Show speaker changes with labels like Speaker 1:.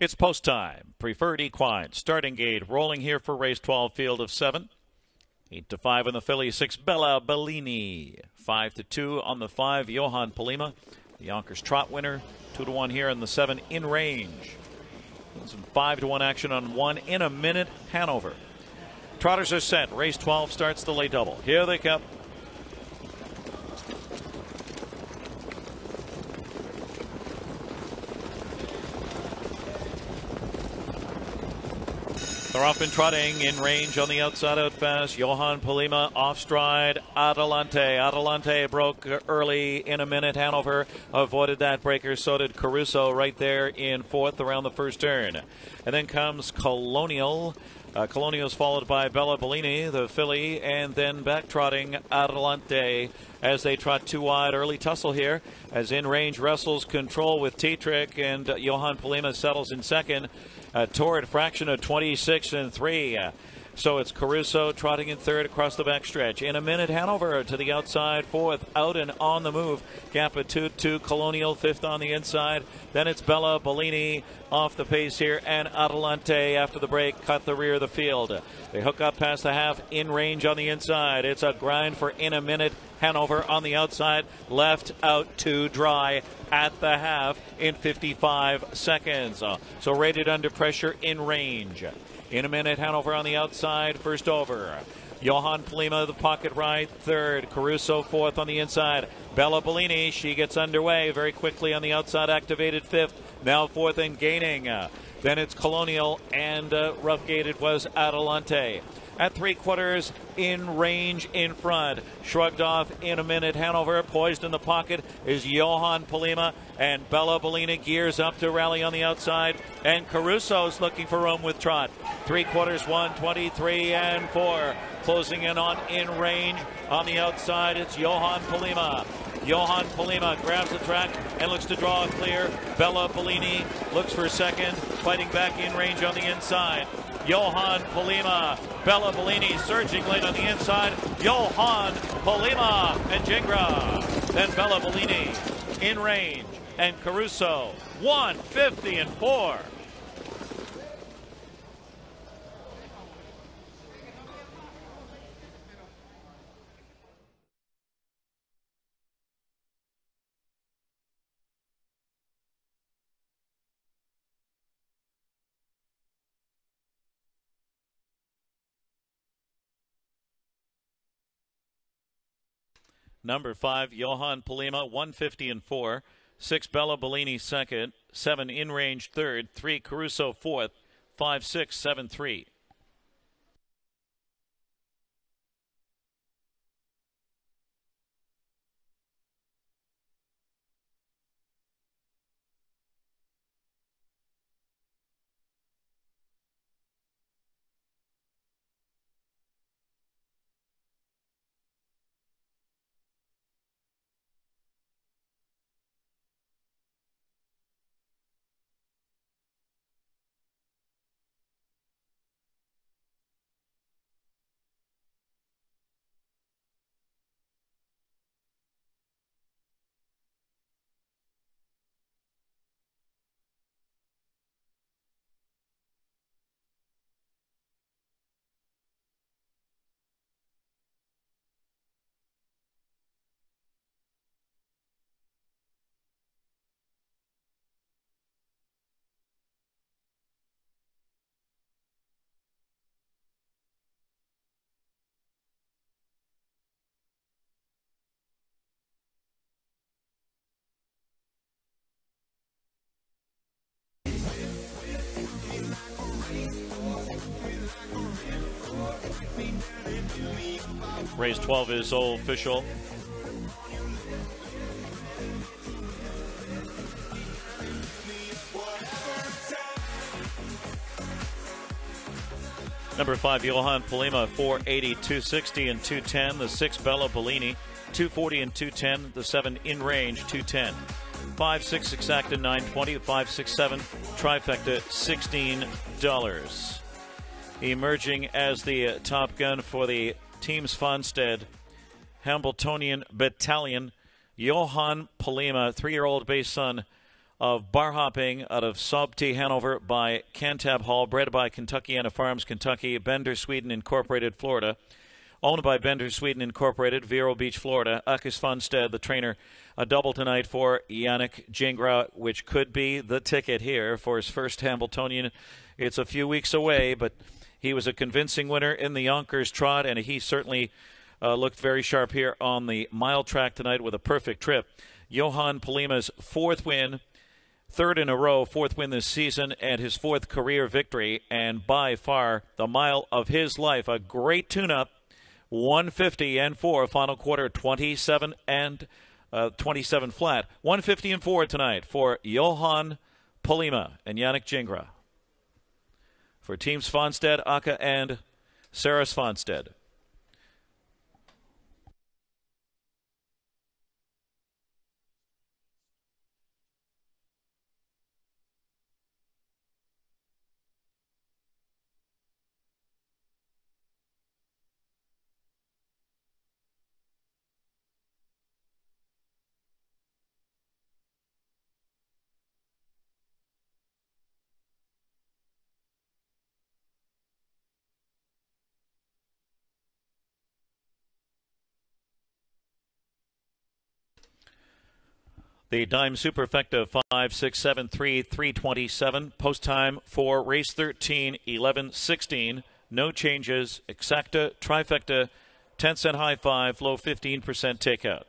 Speaker 1: It's post time. Preferred equine. Starting gate. Rolling here for race 12. Field of seven. Eight to five on the filly. Six Bella Bellini. Five to two on the five. Johan Palema. The Yonkers Trot winner. Two to one here on the seven. In range. Some five to one action on one in a minute. Hanover. Trotters are set. Race 12 starts the late double. Here they come. And trotting in range on the outside out fast. Johan Palema off stride. Adelante. Adelante broke early in a minute. Hanover avoided that breaker. So did Caruso right there in fourth around the first turn. And then comes Colonial. Uh, Colonial's followed by Bella Bellini, the filly, and then back trotting Adelante as they trot two wide. Early tussle here as in range wrestles control with T-Trick and uh, Johan Palema settles in second. A torrid fraction of 26 and 3. Uh, so it's Caruso trotting in third across the backstretch. In a minute, Hanover to the outside, fourth, out and on the move. Of two, two, Colonial, fifth on the inside. Then it's Bella Bellini off the pace here, and Adelante after the break cut the rear of the field. They hook up past the half, in range on the inside. It's a grind for in a minute. Hanover on the outside, left out to dry at the half in 55 seconds. Uh, so rated under pressure in range. In a minute, Hanover on the outside, first over. Johan Palema, the pocket right, third. Caruso, fourth on the inside. Bella Bellini, she gets underway very quickly on the outside, activated fifth. Now fourth and gaining. Then it's Colonial, and uh, rough gated was Adelante at three quarters in range in front. Shrugged off in a minute. Hanover poised in the pocket is Johan Palema and Bella Bellini gears up to rally on the outside. And Caruso's looking for room with Trot. Three quarters, one, 23 and four. Closing in on in range on the outside. It's Johan Palema. Johan Palema grabs the track and looks to draw clear. Bella Bellini looks for second, fighting back in range on the inside. Johan Palema. Bella Bellini surging late on the inside. Johan Palema and Gingras. Then Bella Bellini in range. And Caruso 150 and 4. Number five, Johan Palema, 150 and four. Six, Bella Bellini second. Seven, in range third. Three, Caruso fourth. Five, six, seven, three. Race 12 is official. Number five, Johan Palema, 480, 260, and 210. The six, Bella Bellini, 240 and 210. The seven, in range, 210. Five, six, exacta, 920. Five, six, seven, trifecta, $16. Emerging as the uh, top gun for the Teams Svanstedt, Hambletonian Battalion, Johan Palema, three year old base son of bar hopping out of Sobti, Hanover by Cantab Hall, bred by Kentuckiana Farms, Kentucky, Bender, Sweden Incorporated, Florida. Owned by Bender Sweden Incorporated, Vero Beach, Florida. Akis Svanstedt, the trainer, a double tonight for Yannick Gingras, which could be the ticket here for his first Hambletonian. It's a few weeks away, but he was a convincing winner in the Yonkers trot, and he certainly uh, looked very sharp here on the mile track tonight with a perfect trip. Johan Palema's fourth win third in a row, fourth win this season, and his fourth career victory, and by far the mile of his life. A great tune-up, 150 and four, final quarter 27 and uh, 27 flat, 150 and four tonight for Johan Palema and Yannick Gingras. For teams Svanstedt, Åke, and Sarah Svanstedt. The Dime Superfecta 5, 6, 7, 3, 327. Post time for race 13, 11, 16. No changes. Exacta, trifecta, 10 cent high five, low 15% takeout.